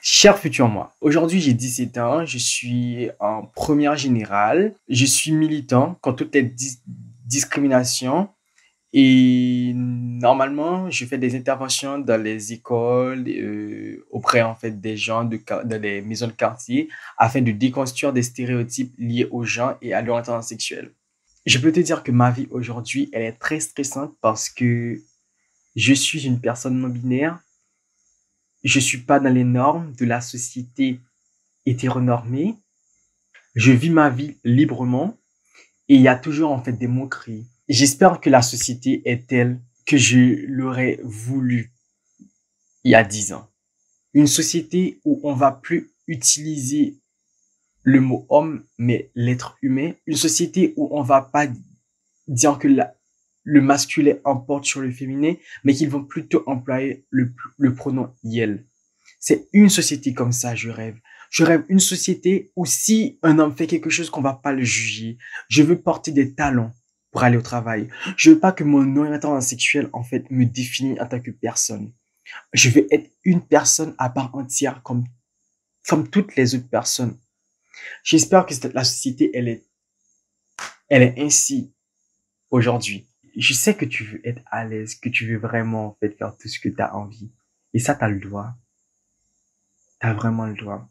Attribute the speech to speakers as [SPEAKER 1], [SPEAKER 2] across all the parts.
[SPEAKER 1] Cher futur moi, aujourd'hui j'ai 17 ans, je suis en première générale, je suis militant contre toutes les dis- discriminations. Et normalement je fais des interventions dans les écoles, euh, auprès en fait des gens dans les maisons de quartier afin de déconstruire des stéréotypes liés aux gens et à l'orientation sexuelle. Je peux te dire que ma vie aujourd'hui elle est très stressante parce que je suis une personne non binaire je suis pas dans les normes de la société hétéronormée. Je vis ma vie librement et il y a toujours en fait des moqueries. J'espère que la société est telle que je l'aurais voulu il y a dix ans. Une société où on va plus utiliser le mot homme, mais l'être humain. Une société où on va pas dire que la- le masculin emporte sur le féminin, mais qu'ils vont plutôt employer le, pronom yel. C'est une société comme ça, je rêve. Je rêve une société où si un homme fait quelque chose qu'on va pas le juger. Je veux porter des talons pour aller au travail. Je veux pas que mon orientation sexuelle, en fait, me définisse en tant que personne. Je veux être une personne à part entière comme, comme toutes les autres personnes. J'espère que la société, elle est, elle est ainsi aujourd'hui. Je sais que tu veux être à l'aise, que tu veux vraiment faire tout ce que tu as envie. Et ça, tu as le droit. Tu as vraiment le droit.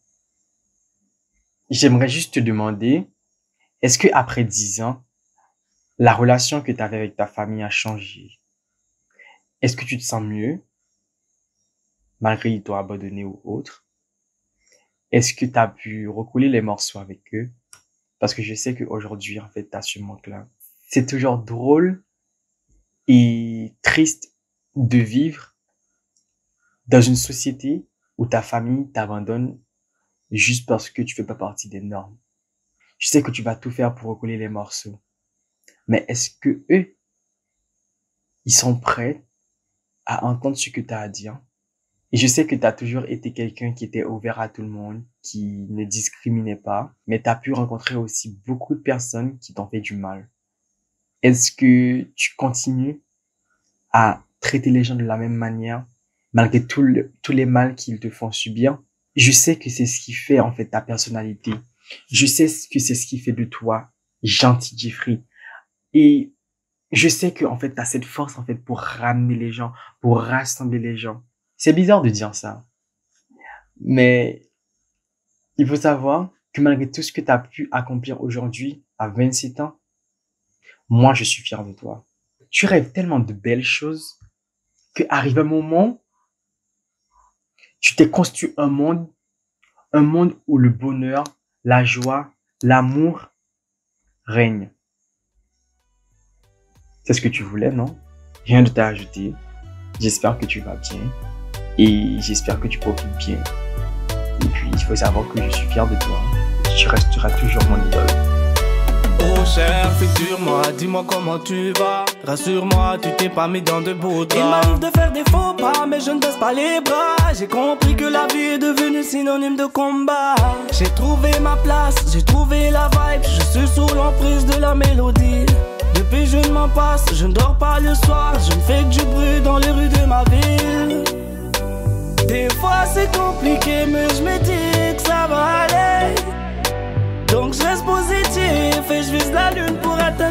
[SPEAKER 1] J'aimerais juste te demander, est-ce que après 10 ans, la relation que tu avais avec ta famille a changé? Est-ce que tu te sens mieux, malgré ils t'ont abandonné ou autre? Est-ce que tu as pu recoller les morceaux avec eux? Parce que je sais qu'aujourd'hui, en fait, tu as ce manque-là. C'est toujours drôle et triste de vivre dans une société où ta famille t'abandonne juste parce que tu fais pas partie des normes. Je sais que tu vas tout faire pour recoller les morceaux. Mais est-ce que eux, ils sont prêts à entendre ce que tu as à dire? Et je sais que tu as toujours été quelqu'un qui était ouvert à tout le monde, qui ne discriminait pas, mais tu as pu rencontrer aussi beaucoup de personnes qui t'ont fait du mal. Est-ce que tu continues à traiter les gens de la même manière, malgré tous les mal qu'ils te font subir? Je sais que c'est ce qui fait en fait ta personnalité. Je sais que c'est ce qui fait de toi gentil Jeffrey. Et je sais que en fait tu as cette force en fait pour ramener les gens, pour rassembler les gens. C'est bizarre de dire ça. Mais il faut savoir que malgré tout ce que tu as pu accomplir aujourd'hui à 27 ans, moi je suis fier de toi. Tu rêves tellement de belles choses que arrive un moment, tu t'es construit un monde, un monde où le bonheur, la joie, l'amour règnent. C'est ce que tu voulais, non? Rien de t'a ajouté. J'espère que tu vas bien et j'espère que tu profites bien. Et puis, il faut savoir que je suis fier de toi. Tu resteras toujours mon idole.
[SPEAKER 2] Oh cher futur moi, dis-moi comment tu vas. Rassure-moi, tu t'es pas mis dans de beaux draps. Il m'arrive de faire des faux pas, mais je ne baisse pas les bras. J'ai compris que la vie est devenue synonyme de combat. J'ai trouvé ma place, j'ai trouvé la vibe. Je suis sous l'emprise de la mélodie. Depuis je ne m'en passe, je ne dors pas le soir. Je ne fais que du bruit dans les rues de ma ville. Des fois c'est compliqué, mais je me dis que ça va aller. Donc je reste positif et je vise la lune pour atteindre